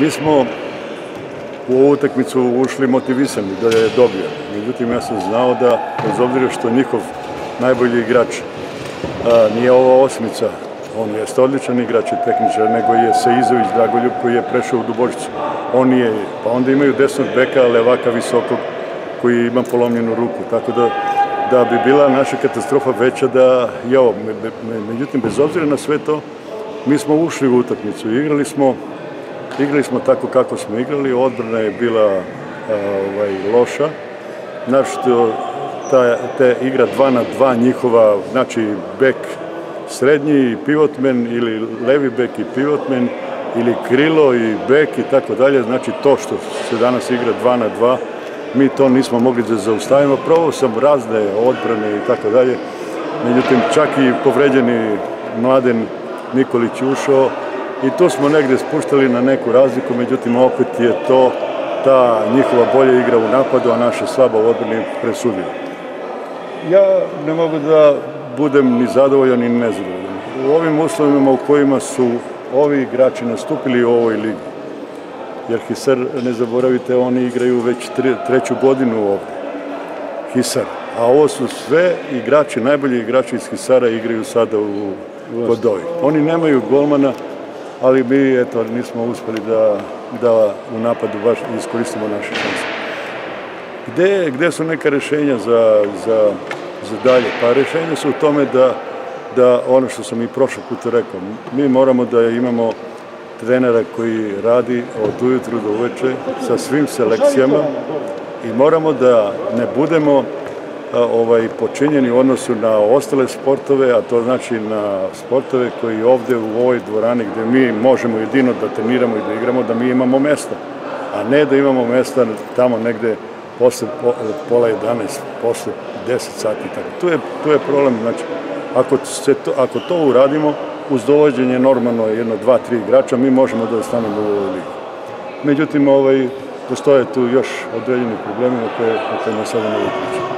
Mi smo u ovu utakmicu ušli motivisani da je dobio. Međutim, ja sam znao da, bez obzira što njihov najbolji igrač a, nije ovo osmica, on je odličan igrač i tehničar, nego je Seizović Dragoljub koji je prešao u Dubočicu. On je, pa onda imaju desnog beka, levaka visokog, koji ima polomljenu ruku, tako da da bi bila naša katastrofa veća da je ovo. Međutim, bez obzira na sve to, mi smo ušli u utakmicu, igrali smo Igrali smo tako kako smo igrali, odbrana je bila a, ovaj, loša. Našto ta, te igra 2 na 2 njihova, znači bek srednji pivotmen ili levi bek i pivotmen ili krilo i bek i tako dalje, znači to što se danas igra 2 na 2, mi to nismo mogli da zaustavimo. Probao sam razne odbrane i tako dalje, međutim čak i povređeni Mladen Nikolić ušao, i tu smo negde spuštali na neku razliku, međutim opet je to ta njihova bolja igra u napadu, a naša slaba u odbrani presudila. Ja ne mogu da budem ni zadovoljan ni nezadovoljan. U ovim uslovima u kojima su ovi igrači nastupili u ovoj ligi, jer Hisar, ne zaboravite, oni igraju već tre, treću godinu ovde. Hisar. A ovo su sve igrači, najbolji igrači iz Hisara igraju sada u, kod ovih. Oni nemaju golmana, ali mi eto, nismo uspeli da, da u napadu baš iskoristimo naše šanse. Gde, gde su neka rešenja za, za, za dalje? Pa rešenja su u tome da, da ono što sam i prošle puta rekao, mi moramo da imamo trenera koji radi od ujutru do uveče sa svim selekcijama i moramo da ne budemo ovaj, počinjeni u odnosu na ostale sportove, a to znači na sportove koji ovde u ovoj dvorani gde mi možemo jedino da treniramo i da igramo, da mi imamo mesta, a ne da imamo mesta tamo negde posle pola 11, posle 10 sati. Tako. Tu, je, tu je problem, znači, ako, se to, ako to uradimo, uz dovođenje normalno jedno, dva, tri igrača, mi možemo da ostanemo u ovoj ligi. Međutim, ovaj, postoje tu još određeni problemi o kojima sada ne pričamo.